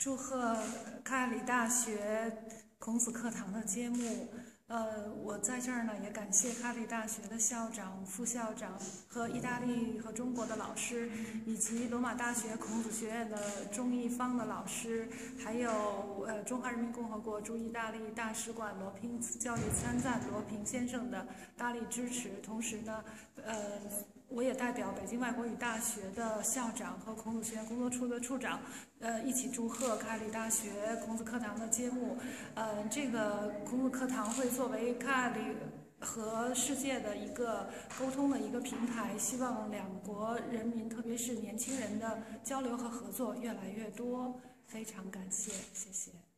祝贺卡里大学孔子课堂的揭幕。呃，我在这儿呢，也感谢卡里大学的校长、副校长和意大利和中国的老师，以及罗马大学孔子学院的中意方的老师，还有呃中华人民共和国驻意大利大使馆罗平教育参赞罗平先生的大力支持。同时呢，呃，我也代表北京外国语大学的校长和孔子学院工作处的处长，呃，一起祝贺卡里大学孔子课堂的揭幕。呃，这个孔子课堂会。作为卡里和世界的一个沟通的一个平台，希望两国人民，特别是年轻人的交流和合作越来越多。非常感谢，谢谢。